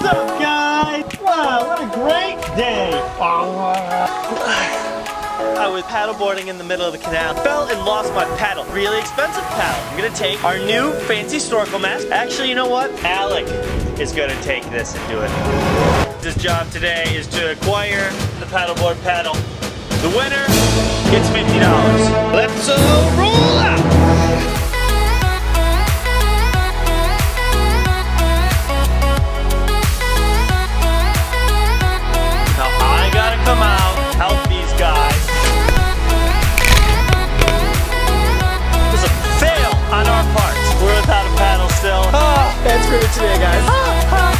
What's up, guys? Wow, what a great day. I was paddleboarding in the middle of the canal, fell and lost my paddle. Really expensive paddle. I'm gonna take our new fancy snorkel mask. Actually, you know what? Alec is gonna take this and do it. His job today is to acquire the paddleboard paddle. The winner gets $50. Let's uh, roll! today, guys.